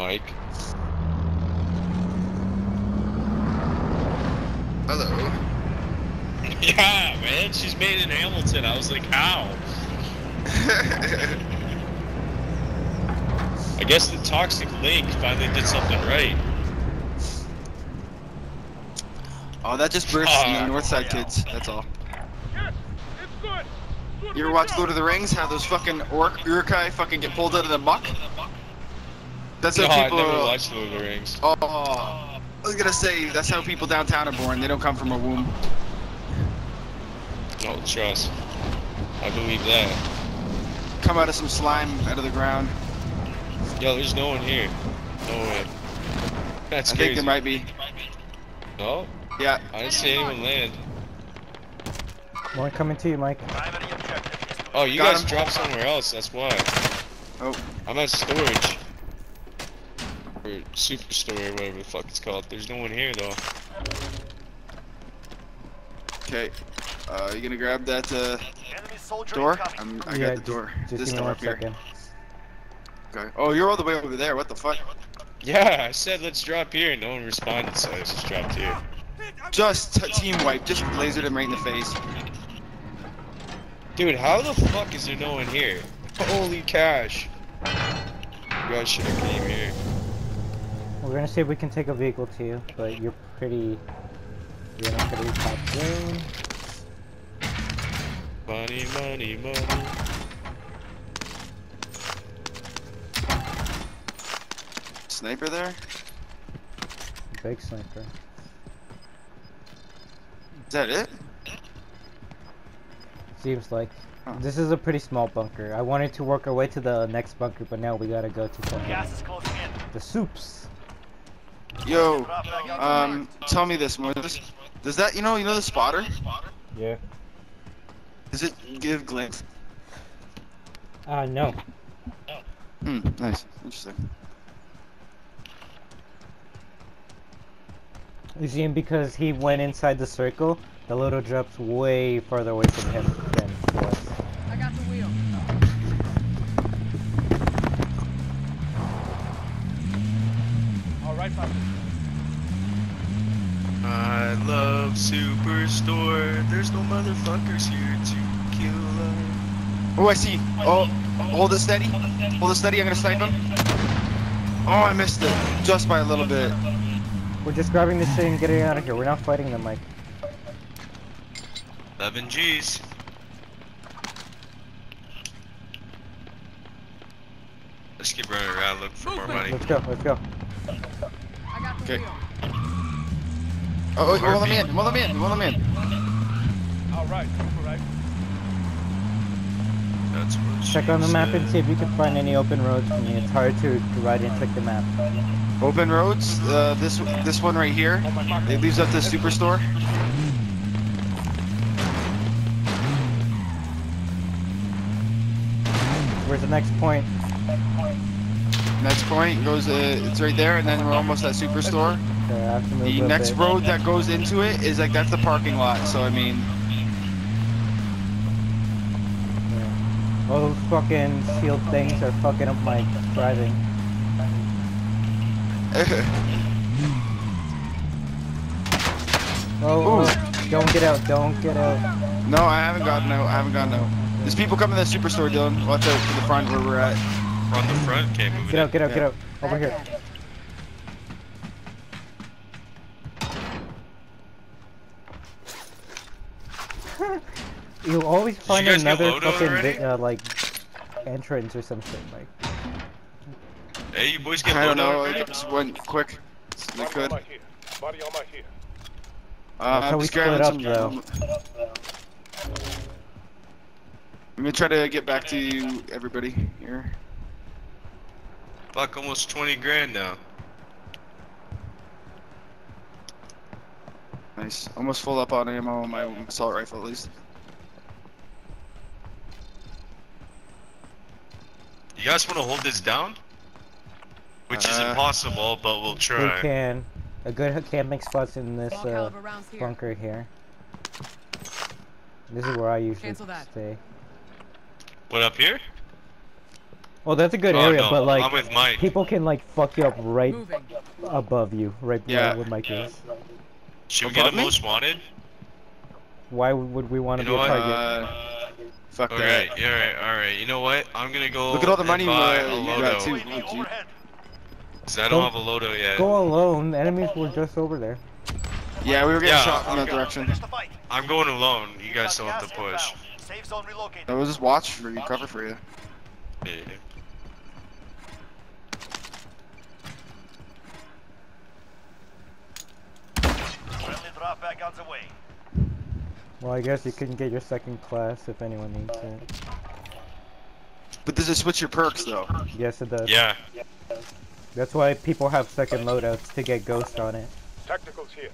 Mike. Hello. Yeah, man, she's made in Hamilton. I was like, how? I guess the Toxic Lake finally did something right. oh, that just bursts in the Ah. North Side kids. That's all. Yes, it's good. Good, You ever watch job. Lord of the Rings? How those fucking orc Uruk-hai fucking get pulled out of the muck? That's No, how I people. never watched Lord of the Rings. Oh, I was gonna say that's how people downtown are born. They don't come from a womb. No, trust. I believe that. Come out of some slime out of the ground. Yo, there's no one here. No way. That's I crazy. think there might be. No, Yeah. I didn't see anyone land. One coming to you, Mike. Primary objective is to Oh, you Got guys him. dropped somewhere else. That's why. Oh, I'm at storage. Or superstore, or whatever the fuck it's called. There's no one here though. okay. Uh, you gonna grab that uh, enemy soldier door? I'm, I yeah, got the door. Just, just this door up here. second. Okay. Oh, you're all the way over there. What the fuck? Yeah, I said let's drop here, and no one responded, so I just dropped here. Just t- team wipe. Just lasered him right in the face. Dude, how the fuck is there no one here? Holy cash! You guys should have came here. We're gonna see if we can take a vehicle to you, but you're pretty. You're in a pretty top zone. Money, money, money. Sniper there? Big sniper. Is that it? Seems like. Huh. This is a pretty small bunker. I wanted to work our way to the next bunker, but now we gotta go to fucking Gas is closing in. the soups. Yo, Drop back out um, tell me this, Moses. Does that, you know, you know the spotter? Yeah. Does it give glint? Uh, no. Hmm, nice. Interesting. You see him because he went inside the circle. The little drop's way farther away from him Oh, I see. Oh, hold it steady. Hold it steady. I'm gonna snipe him. Oh, I missed it. Just by a little bit. We're just grabbing this shit and getting out of here. We're not fighting them, Mike. 11 G's. Let's keep running around looking for more money. Let's go, let's go. I got the Okay. wheel. Oh, oh, roll him in. Roll him in. Roll him in. All right, all right. That's what Check on the map and see if you can find any open roads for me. It's hard to, to ride and check the map. Open roads. Uh, this this one right here. On my mark. It leads up to the superstore. Where's the next point? Next point goes. Uh, it's right there, and then we're almost at superstore. Okay, I have to move The next bit. road that goes into it is like that's the parking lot. So I mean, those fucking shield things are fucking up my driving. Oh, oh, don't get out, don't get out. no, I haven't gotten out. I haven't gotten out. There's people coming to the superstore, Dylan. Watch out for the front where we're at. On the front, can't move. Get out, get out, get out. Over here. You always find guys another fucking already? uh, like entrance or some shit like. Hey, you boys get I don't loaded know. already? It just went quick. They Body could. on my here. Body on my here. Uh, That's I'm how we just grabbing split up, some. though. Let me try to get back to you, everybody here. Fuck, almost 20 grand now. Nice. Almost full up on ammo on my assault rifle at least. You guys want to hold this down? Which is Uh, impossible, but we'll try. We can. A good camping spot's in this uh, here. bunker here. This is where I usually Cancel that. stay. What up here? Well, that's a good Oh, area, no, but like with people can like fuck you up right Moving. above you, right below Yeah. where Mike is. Should we get a me? most wanted? Why would we want to You be a target? Uh, fuck Alright, that. alright, alright. You know what? I'm gonna go. Look at all the money buy uh, a you Lodo. got too. Oh, Cause I don't Go- have a Lodo yet. Go alone. Enemies were just over there. Yeah, we were getting Yeah, shot from that okay. direction. Finish the fight. I'm going alone. You guys still have to push. Safe zone relocated. I was just watch for you, cover for you. Yeah. Friendly drop back on the way. Well, I guess you can get your second class if anyone needs it. But does it switch your perks though? Yes, it does. Yeah. That's why people have second loadouts to get ghost on it. Tacticals here.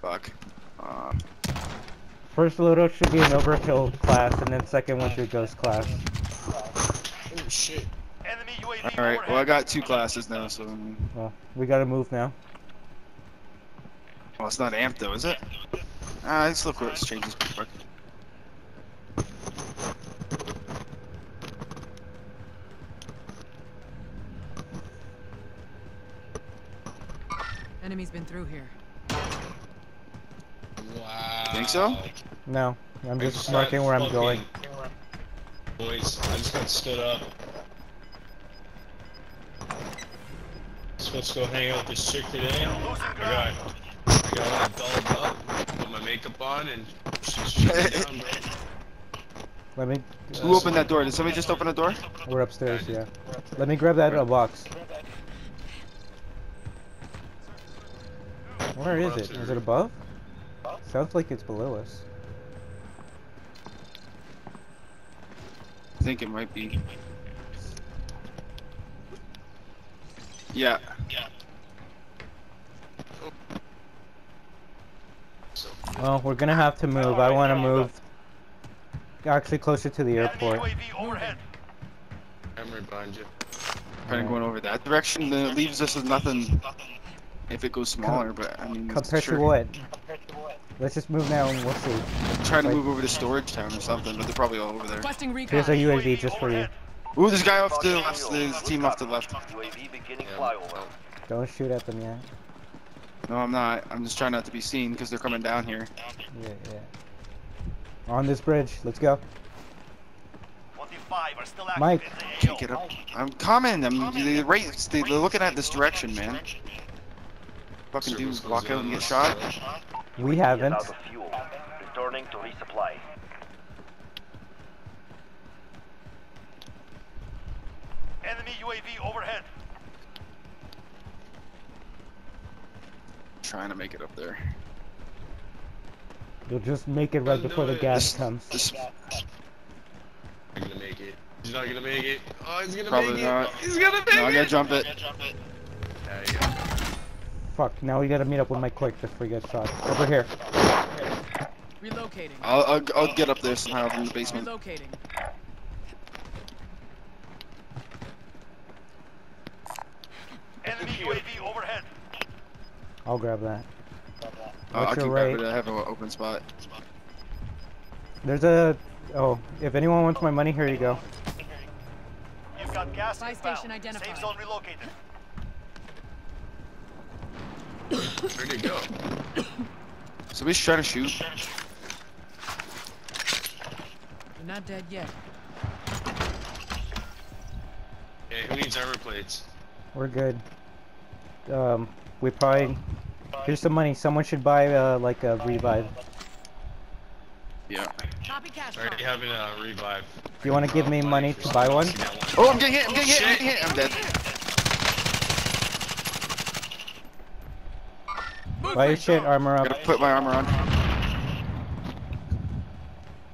Fuck. Um, First loadout should be an overkill class, and then second one's your ghost class. Oh shit. Enemy UAV all right. Well, I got two classes now, so. um, Well, we gotta move now. Well, it's not amped though, is it? Ah, let's look what changes real quick. Enemy's been through here. Wow. Think so? No, I'm I just just marking where I'm going. Boys, I just got stood up. Supposed to go hang out with this chick today. Losing I ground. Got, I all dolled up, put my makeup on, and she's down, bro. Let me. Who opened that door? Did somebody just open the door? We're upstairs, yeah. Let me grab that uh, box. Where is it? Is it above? Sounds like it's below us. I think it might be. Yeah. Well, we're gonna have to move. I want to move. Actually, closer to the airport. UAV overhead. I'm right behind you. Kind of going over that direction. Then it leaves us with nothing. If it goes smaller, but I mean, Compared sure. to what? Let's just move now and we'll see. Trying to move over to storage town or something, but they're probably all over there. Requesting Here's a recon. UAV just for you. Ooh, this guy off to the left. There's a team off to the left. Yeah. Don't shoot at them yet. No, I'm not. I'm just trying not to be seen because they're coming down here. Yeah, yeah. On this bridge. Let's go. 45 are still active Mike. in the Can't get up. I'm coming. I'm they're right. They're looking at this direction, man. Fucking dudes walk out and get shot. Uh-huh. We haven't. Out of fuel. Returning to resupply. Enemy UAV overhead. Trying to make it up there. You'll just make it right Don't before do the gas This- comes. This Not gonna make it. He's not gonna make it. Oh, he's gonna Probably make not. it. He's gonna make no, I it. gotta jump it. There you go. Fuck, now we gotta meet up with my quick before we get shot. Over here. Relocating. I'll, I'll I'll get up there somehow from the basement. Relocating. Enemy UAV overhead. I'll grab that. Uh, I'll What's keep your that, I have an open spot. There's a. Oh, if anyone wants my money, here you go. You've got gas Buy station identified. Safe zone relocated. Where'd it go? So we trying to shoot. You're not dead yet. Hey, who needs armor plates? We're good. Um, we probably. Here's some money. Someone should buy uh, like a revive. Yeah. Copy already having a revive. Do you want to give me money to buy one? Oh, I'm getting hit. I'm getting hit. I'm getting hit. I'm dead. Buy your shit, armor up. Gotta put my armor on.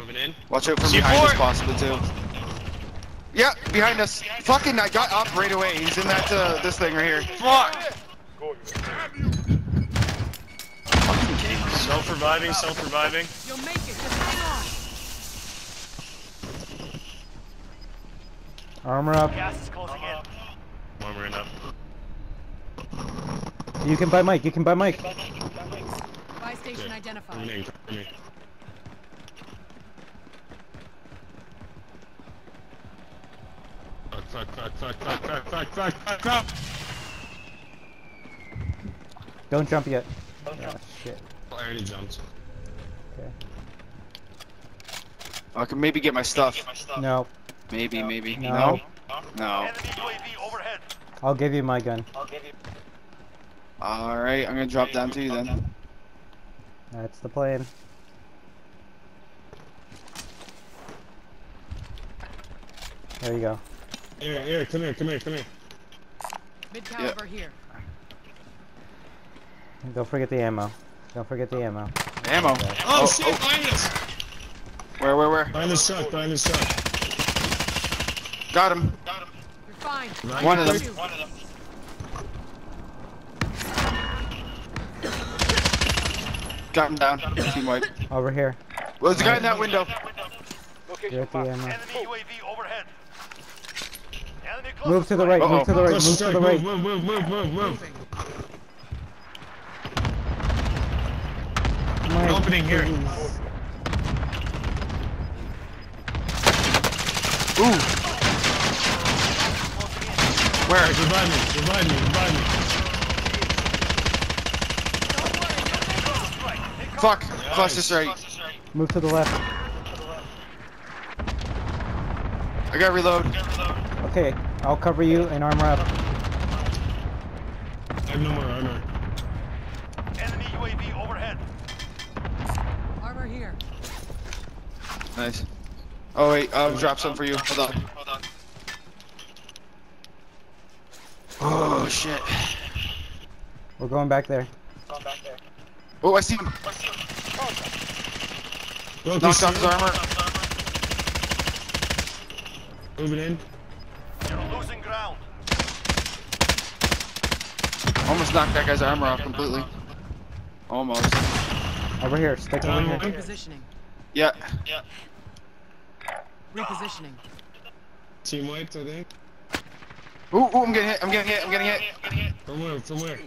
Moving in. Watch out from C4. behind us, possibly too. Yeah, behind us. Fucking, I got up right away. He's in that uh, this thing right here. Fuck! Self-reviving, self-reviving. You'll make it. Just hang on. Armor up. Gas is closing in. Armoring up. You can buy Mike. You can buy Mike. Buy station Coming identified. in, coming in. fuck, fuck, fuck, fuck, fuck, fuck, fuck, fuck, fuck. Don't jump yet. Oh shit. I already jumped. Okay. I can maybe get my stuff. No, Maybe, maybe. No. No? No. Enemy UAV overhead. I'll give you my gun. Alright, I'm gonna drop down to you then. That's the plan. There you go. Here, here, come here, come here, come here. Mid caliber here. Don't forget the ammo. Don't forget the ammo. Ammo. Oh, oh shit, oh. behind us! Where, where, where? Behind this truck, behind this truck. Got him. Got him. You're fine. Behind One of them. One of them. Got him down. Team white. Over here. Well, there's a guy in that window. You're at the ammo. Enemy UAV overhead. Enemy close Move to the right. Uh-oh. Move to the right. Move to the right. Move, move, move, move, move, move. Moving. My Opening here. goodness. Ooh. Where? Revive me, revive me, revive me. Fuck. Cluster's right. Move to the left. I gotta reload. Okay, I'll cover you and armor up. I have no more armor. Enemy UAV overhead. Armor here. Nice. Oh wait, I'll drop some for you. Hold on. Hold on. Oh shit. We're going back there. Oh, I see him. Broke Knocked his off his armor. Moving in. You're losing ground. Almost knocked that guy's armor off completely. Almost. Over here. Stick over here. one. Repositioning. Yeah. Repositioning. Team wiped, I think. Ooh, ooh, I'm getting hit. I'm getting hit. I'm getting hit. From where? From where?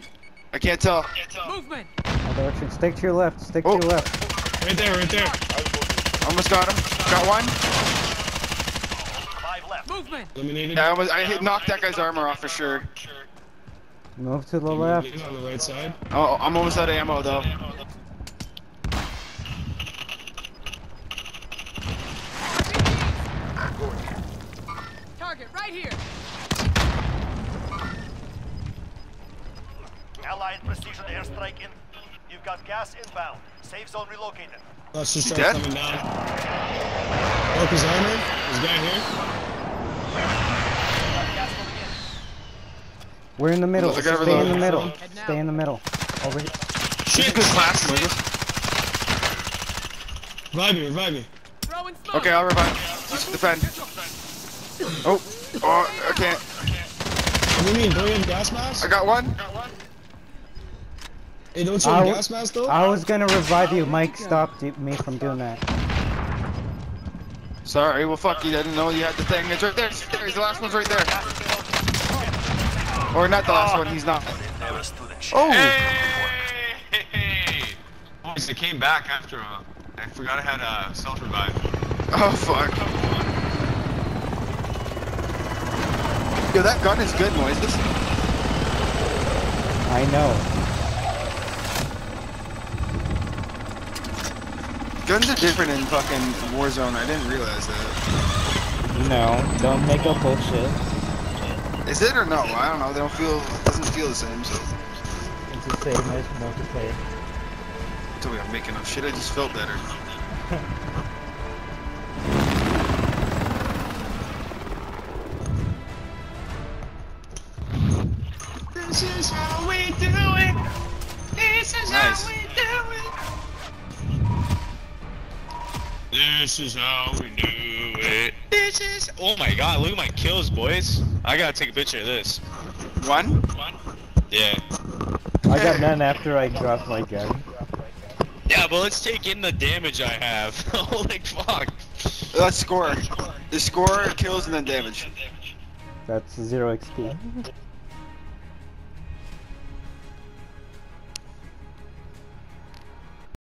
I can't tell. Movement. Other direction. Stick to your left. Stick Oh. to your oh. left. Right there, right there. Almost got him. Got one. Five left. Movement. Eliminated. Yeah, I almost. I hit, knocked that guy's armor off for sure. Move to the left. Moving On the right side. Oh, I'm almost out of ammo though. Target right here. Allied precision airstrike in. You've got gas inbound. Safe zone relocated. Cluster He truck dead? coming down. Broke his armor. This guy here. Got gas moving in. We're in the middle. Look, I gotta Stay in the reload. middle. Now. Stay in the middle. Over here. He's a good class, Revive me, revive me. Okay, I'll revive. Just defend. Oh, oh, I can't. What do you mean? Don't you have gas mask? I got one. Hey, don't you have I gas mask though? I was gonna revive you. Mike stopped me from doing that. Sorry, well fuck you, I didn't know you had the thing. It's right there, it's right there, the last one's right there. Or not the last one, he's not. Never stood a. Oh! Hey! I came back after uh, I forgot I had a self revive. Oh fuck. Yo, that gun is good, Moises. I know. Guns are different in fucking Warzone, I didn't realize that. No, don't make up bullshit. Is it or no? I don't know, they don't feel, it doesn't feel the same, so. It's the same as multiplayer. Until I'm making up shit, I just felt better. This is how we do it. This is. Oh my god, look at my kills, boys. I gotta take a picture of this. One? One? Yeah. I got none after I dropped my gun. Yeah, but let's take in the damage I have. Holy fuck. Let's score. The score, kills, and then damage. That's zero XP.